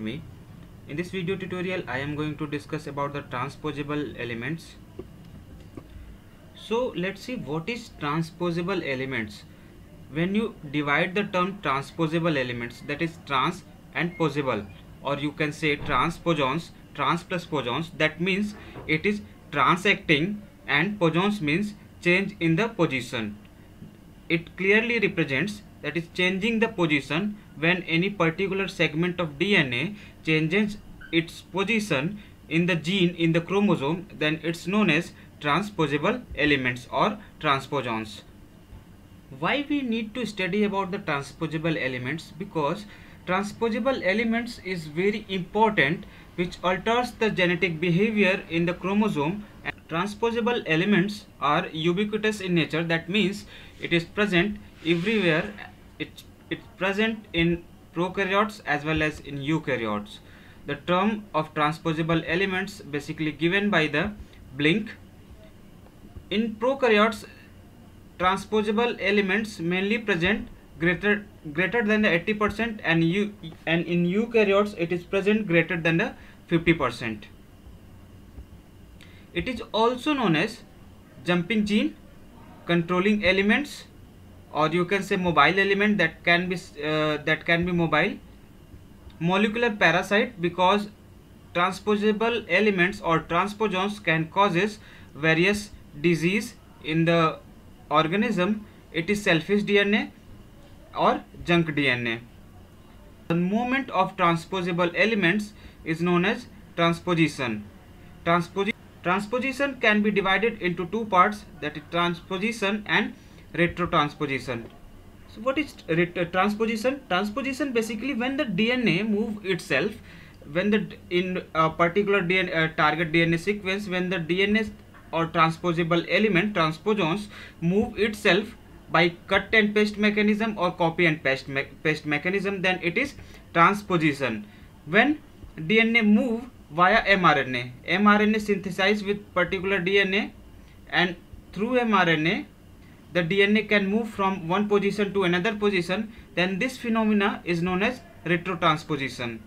Academy. In this video tutorial I am going to discuss about the transposable elements. So let's see what is transposable elements. When you divide the term transposable elements that is trans and posable or you can say transposons, trans plus posons that means it is transacting and posons means change in the position. It clearly represents that is changing the position when any particular segment of DNA changes its position in the gene in the chromosome then it's known as transposable elements or transposons. Why we need to study about the transposable elements because transposable elements is very important which alters the genetic behavior in the chromosome and transposable elements are ubiquitous in nature that means it is present everywhere it, it's present in prokaryotes as well as in eukaryotes. The term of transposable elements basically given by the Blink. In prokaryotes, transposable elements mainly present greater greater than the 80% and you and in eukaryotes it is present greater than the 50%. It is also known as jumping gene, controlling elements or you can say mobile element that can be uh, that can be mobile. Molecular parasite because transposable elements or transposons can causes various disease in the organism. It is selfish dna or junk dna the movement of transposable elements is known as transposition. Transposi transposition can be divided into two parts that is transposition and retrotransposition. So what is transposition? Transposition basically when the dna move itself when the in a particular DNA, uh, target dna sequence when the dna or transposable element transposons move itself by cut and paste mechanism or copy and paste, me paste mechanism then it is transposition. When dna move via mrna mrna synthesized with particular dna and through mrna the DNA can move from one position to another position, then this phenomena is known as retrotransposition.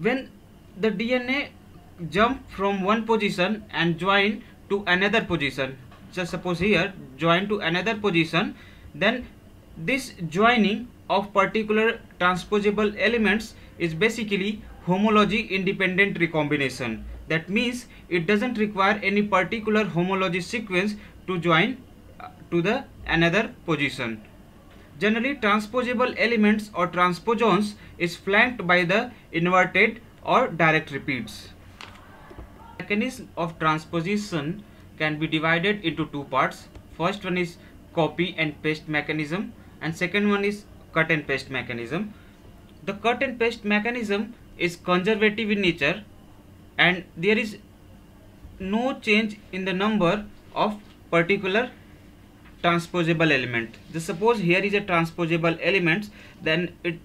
When the DNA jump from one position and join to another position, just suppose here join to another position, then this joining of particular transposable elements is basically homology independent recombination. That means it doesn't require any particular homology sequence to join uh, to the another position. Generally transposable elements or transposons is flanked by the inverted or direct repeats. Mechanism of transposition can be divided into two parts. First one is copy and paste mechanism and second one is cut and paste mechanism. The cut and paste mechanism is conservative in nature and there is no change in the number of particular transposable element. Just suppose here is a transposable element then it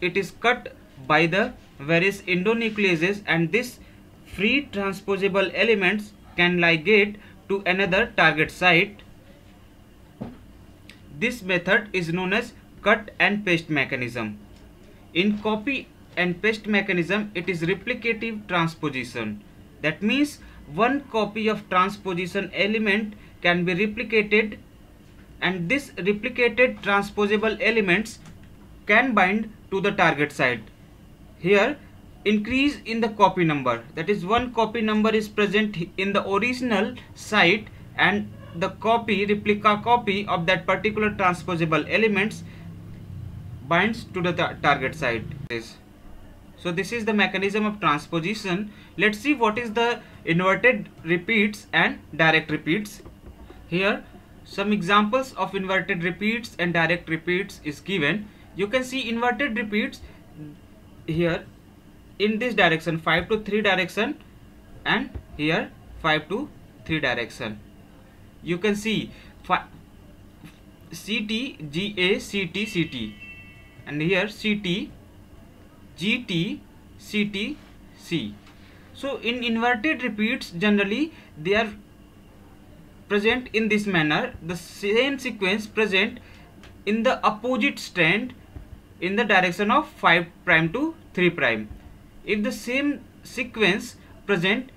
it is cut by the various endonucleases and this free transposable elements can ligate to another target site. This method is known as cut and paste mechanism. In copy and paste mechanism it is replicative transposition that means one copy of transposition element can be replicated and this replicated transposable elements can bind to the target site. Here increase in the copy number that is one copy number is present in the original site and the copy replica copy of that particular transposable elements binds to the target site. So this is the mechanism of transposition. Let's see what is the inverted repeats and direct repeats. Here some examples of inverted repeats and direct repeats is given. You can see inverted repeats here in this direction 5 to 3 direction and here 5 to 3 direction. You can see CT, GA, CT, CT and here CT, GT, CT, C. So in inverted repeats generally they are present in this manner the same sequence present in the opposite strand in the direction of 5 prime to 3 prime. If the same sequence present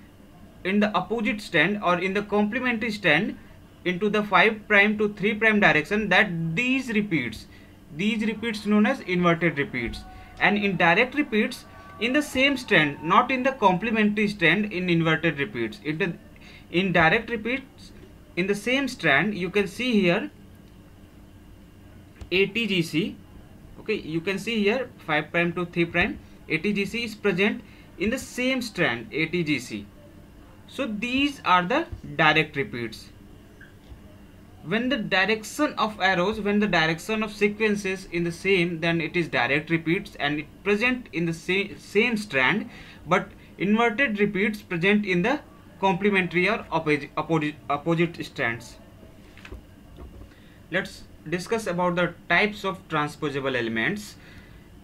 in the opposite strand or in the complementary strand into the 5 prime to 3 prime direction that these repeats these repeats known as inverted repeats and in direct repeats in the same strand not in the complementary strand in inverted repeats. It in direct repeats in the same strand you can see here ATGC okay you can see here 5 prime to 3 prime ATGC is present in the same strand ATGC so these are the direct repeats when the direction of arrows when the direction of sequences in the same then it is direct repeats and it present in the same, same strand but inverted repeats present in the complementary or opposite, opposite, opposite strands. Let's discuss about the types of transposable elements.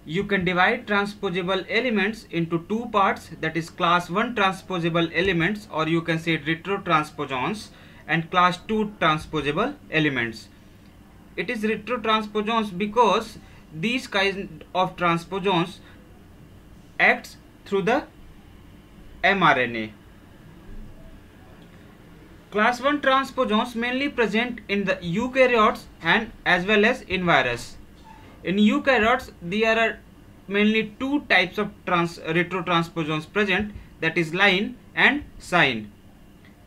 You can divide transposable elements into two parts that is class 1 transposable elements or you can say retrotransposons and class 2 transposable elements. It is retrotransposons because these kind of transposons acts through the mRNA. Class 1 transposons mainly present in the eukaryotes and as well as in virus. In eukaryotes, there are mainly two types of trans retrotransposons present that is line and SINE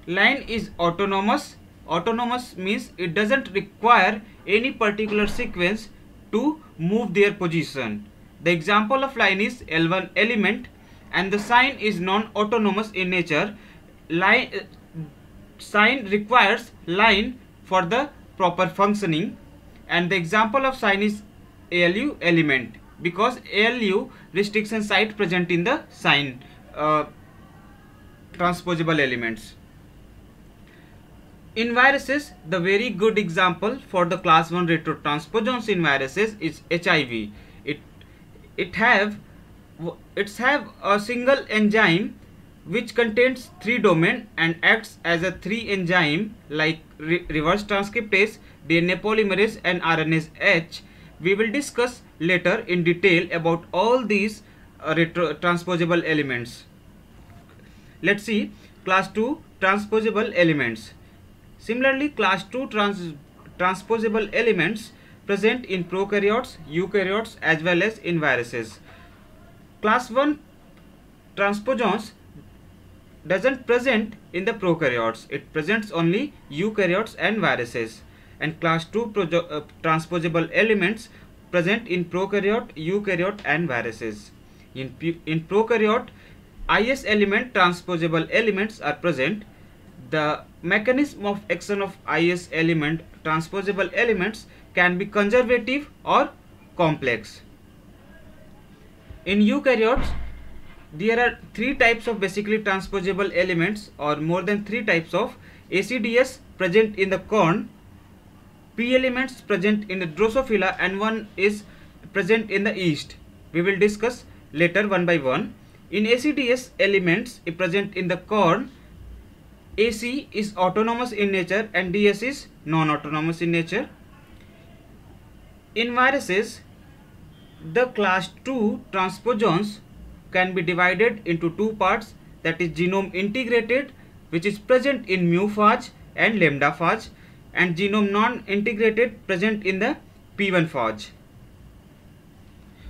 line is autonomous. Autonomous means it doesn't require any particular sequence to move their position. The example of line is L1 element and the SINE is non-autonomous in nature. Line uh, SINE requires line for the proper functioning and the example of SINE is ALU element because ALU restriction site present in the SINE uh, transposable elements in viruses, the very good example for the class 1 retrotransposons in viruses is HIV. It it have it's have a single enzyme which contains three domain and acts as a three enzyme like re reverse transcriptase, DNA polymerase and RNase H. We will discuss later in detail about all these uh, elements. Let's see class 2 transposable elements. Similarly, class 2 trans transposable elements present in prokaryotes, eukaryotes as well as in viruses. Class 1 transposons doesn't present in the prokaryotes. It presents only eukaryotes and viruses. And class 2 uh, transposable elements present in prokaryote, eukaryote and viruses. In, in prokaryote, IS element transposable elements are present the mechanism of action of IS element transposable elements can be conservative or complex. In eukaryotes, there are three types of basically transposable elements or more than three types of ACDS present in the corn, P elements present in the Drosophila and one is present in the yeast. We will discuss later one by one. In ACDS elements present in the corn, AC is autonomous in nature and DS is non-autonomous in nature. In viruses, the class 2 transposons can be divided into two parts that is genome integrated which is present in mu phage and lambda phage and genome non-integrated present in the P1 phage.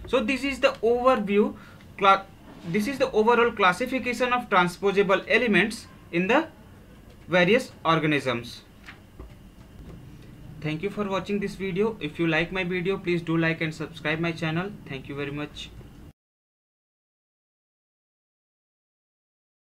So this is the overview, this is the overall classification of transposable elements in the various organisms. Thank you for watching this video. If you like my video, please do like and subscribe my channel. Thank you very much.